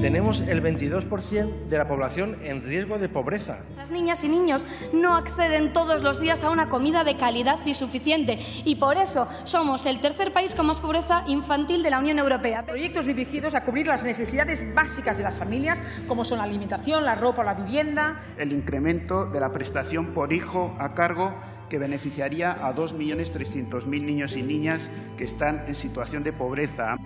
tenemos el 22% de la población en riesgo de pobreza. Las niñas y niños no acceden todos los días a una comida de calidad y suficiente y por eso somos el tercer país con más pobreza infantil de la Unión Europea. Proyectos dirigidos a cubrir las necesidades básicas de las familias, como son la alimentación, la ropa o la vivienda. El incremento de la prestación por hijo a cargo que beneficiaría a 2.300.000 niños y niñas que están en situación de pobreza.